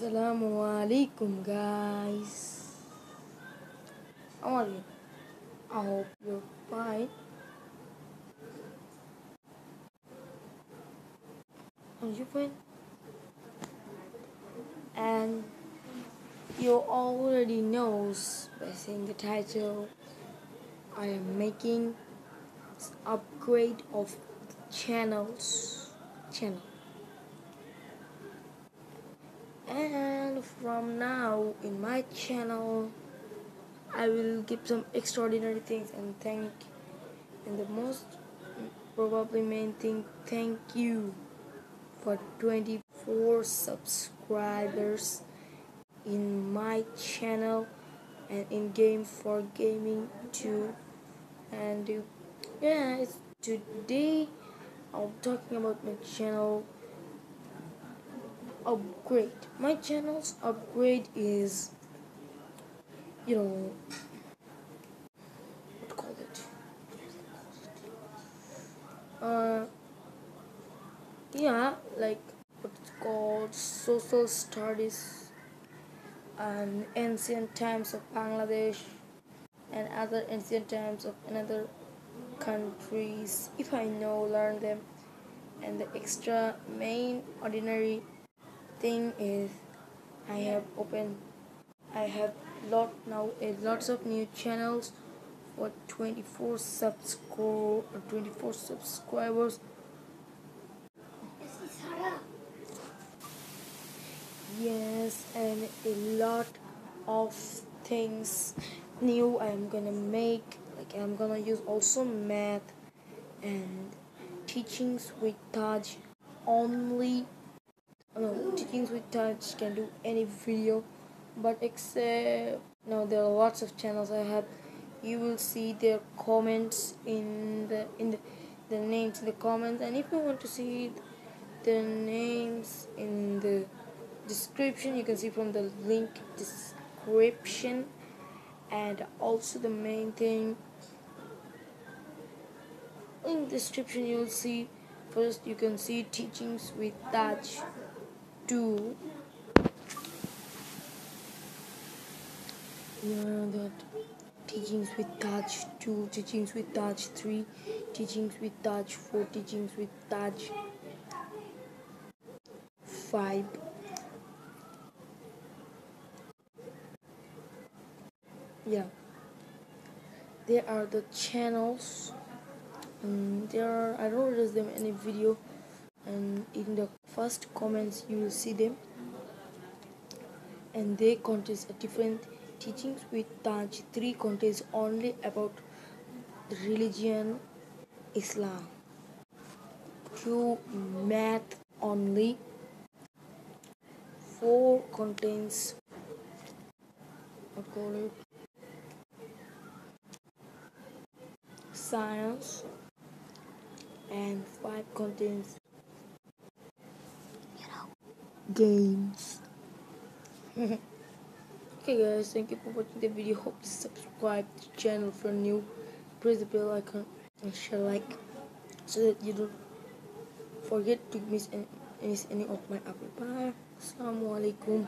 Assalamualaikum guys. How are you? I hope you're fine. Are you fine? And you already knows by seeing the title I am making upgrade of channels channel and from now in my channel I will give some extraordinary things and thank and the most probably main thing thank you for 24 subscribers in my channel and in game for gaming too. And yeah it's today I'm talking about my channel upgrade. My channel's upgrade is, you know, what call it? Uh, yeah, like what's called social studies and ancient times of Bangladesh and other ancient times of another countries if I know learn them and the extra main ordinary thing is I have opened I have lot now a lots of new channels for 24 subscribe 24 subscribers. Yes and a lot of things new I'm gonna make like I'm gonna use also math and teachings with Taj only no teachings with Taj can do any video but except now there are lots of channels I have. You will see their comments in the in the, the names in the comments and if you want to see the names in the description you can see from the link description. And also the main thing in description you'll see first you can see teachings with Taj 2 yeah that teachings with Taj 2 teachings with Taj 3 teachings with Taj 4 teachings with Taj 5 yeah. There are the channels and there are I don't release them any video and in the first comments you will see them. And they contains different teachings with Taj 3 contains only about religion Islam. 2 math only. 4 contains science. And 5 contains games. Okay guys thank you for watching the video. Hope to subscribe to the channel for new. Press the bell icon and share like so that you don't forget to miss any, miss any of my upload. Bye. Assalamualaikum